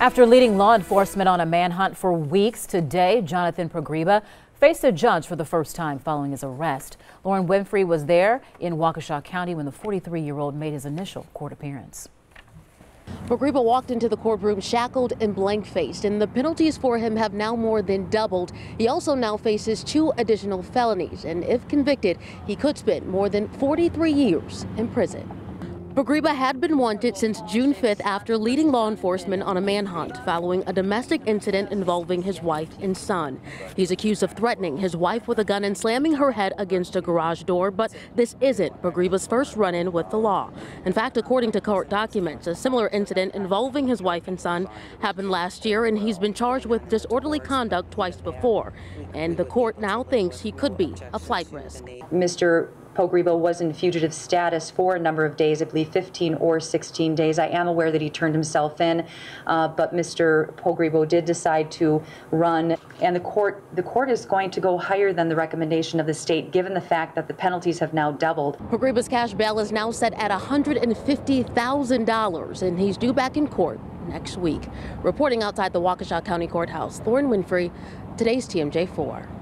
After leading law enforcement on a manhunt for weeks, today Jonathan Pogreba faced a judge for the first time following his arrest. Lauren Winfrey was there in Waukesha County when the 43-year-old made his initial court appearance. Pogreba walked into the courtroom shackled and blank-faced, and the penalties for him have now more than doubled. He also now faces two additional felonies, and if convicted, he could spend more than 43 years in prison. Pogreba had been wanted since June 5th after leading law enforcement on a manhunt following a domestic incident involving his wife and son. He's accused of threatening his wife with a gun and slamming her head against a garage door, but this isn't Pogreba's first run-in with the law. In fact, according to court documents, a similar incident involving his wife and son happened last year, and he's been charged with disorderly conduct twice before. And the court now thinks he could be a flight risk. Mr. Pogreba was in fugitive status for a number of days, I believe 15 or 16 days. I am aware that he turned himself in, uh, but Mr. Pogreba did decide to run, and the court the court is going to go higher than the recommendation of the state, given the fact that the penalties have now doubled. Pogreba's cash bail is now set at $150,000, and he's due back in court next week. Reporting outside the Waukesha County Courthouse, Lauren Winfrey, today's TMJ4.